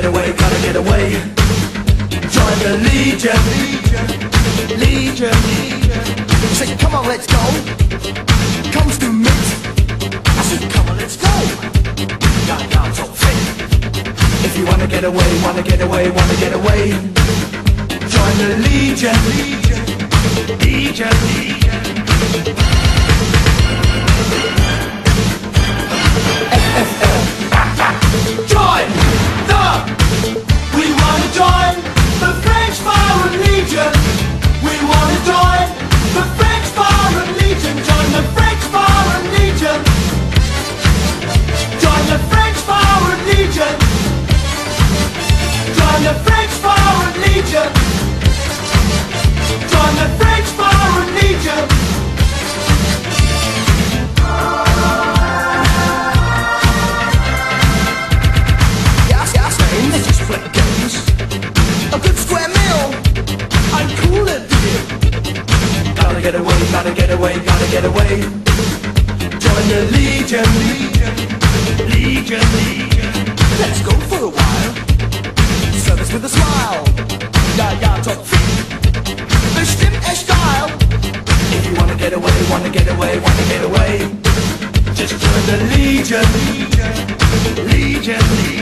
get away, gotta get away. Join the Legion. Legion. Say, come on, let's go. Comes to meet. I said, come on, let's go. Yeah, yeah, so fit. If you wanna get away, wanna get away, wanna get away. Join the Legion. Legion. Legion. Join Gotta get away, gotta get away, gotta get away. Join the Legion, Legion, Legion, Legion. Let's go for a while. Service with a smile. Ja, ja, top Bestimmt echt style. If you wanna get away, wanna get away, wanna get away. Just join the Legion, Legion, Legion, Legion.